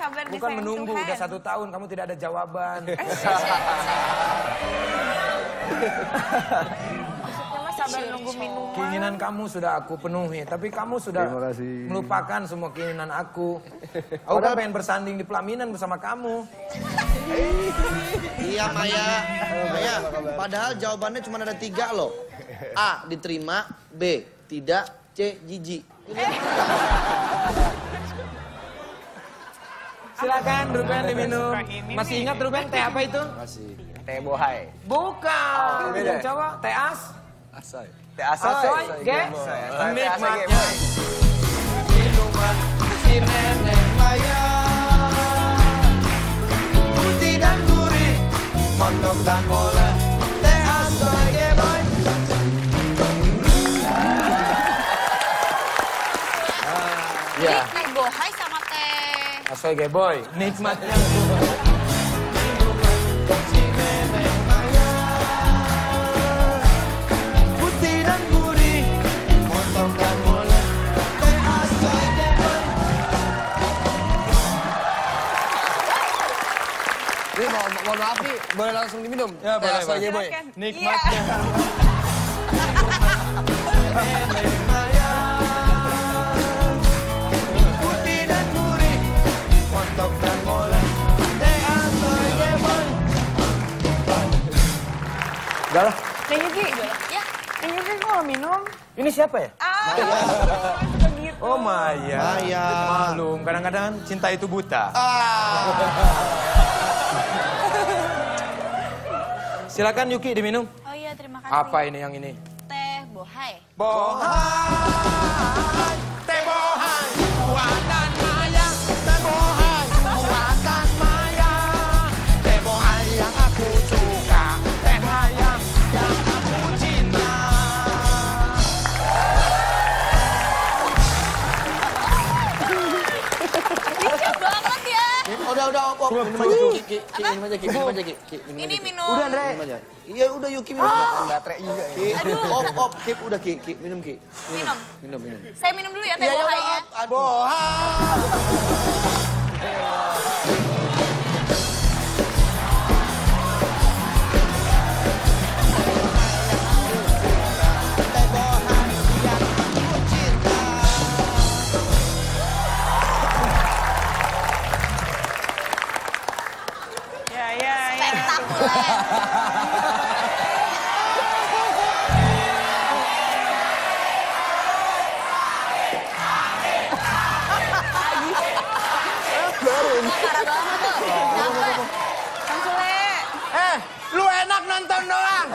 sabar Bukan disayang menunggu, Tuhan. udah satu tahun kamu tidak ada jawaban. Maksudnya mah sabar nunggu minuman. Keinginan kamu sudah aku penuhi, tapi kamu sudah melupakan semua keinginan aku. Aku kan pengen bersanding di pelaminan bersama kamu. Iya Maya, Maya. Padahal jawabannya cuma ada tiga loh. A. Diterima. B. Tidak. C. Jijik. Silakan Ruben diminum. Masih ingat Ruben teh apa itu? Masih. Teh bohai. Bukan. Yang coba teh as. Asai. Teh asai. Ge. Nikmatnya. Minuman si nenek. Putih dan gurih. Mondok dan. Teh. Jadi teh bohai sama Asoy ge boy. Nikmatnya. Ini mohon maaf nih, boleh langsung diminum? Ya, boleh, asai boleh. boy. Nikmatnya. Udah lah. Teh Yuki. Ya. Teh Yuki kok nggak minum? Ini siapa ya? Ah. Begitu. Oh Maya. Maya. Maklum, kadang-kadang cinta itu buta. Silakan Yuki diminum. Oh iya, terima kasih. Apa ini yang ini? Teh bohai. Bohai, Udah, udah, op. Minum aja, Ki, Ki, Ki, minum aja, Ki, minum aja, Ki, Ki, minum Ini Ki. minum. Udah Andre. Iya, udah Yuki minum. Baterai juga ya. Ki, op, op, Ki, udah Ki, Ki, minum Ki. Minum. Minum, minum. Saya minum dulu ya teh Iya, iya, Spektakuler. Parah banget tuh. Kenapa? Kang Sule. eh, lu enak nonton doang.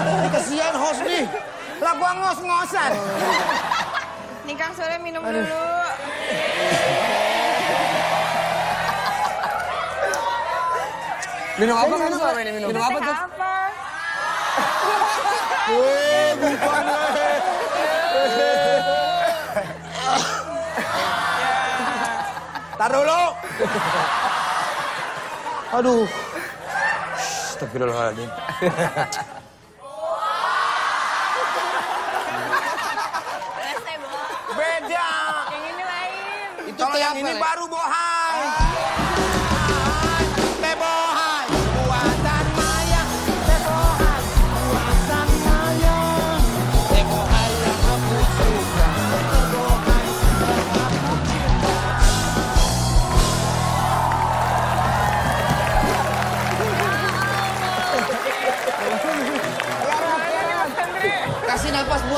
Ini kesian host nih. Lah gua ngos-ngosan. Nih Kang Sule minum dulu. Minum apa kan selama ini minum? Minum apa tuh? apa? Wih, bukan Tar dulu. Aduh. Astagfirullahaladzim. Beda. Yang ini lain. Itu yang ini baru bohai.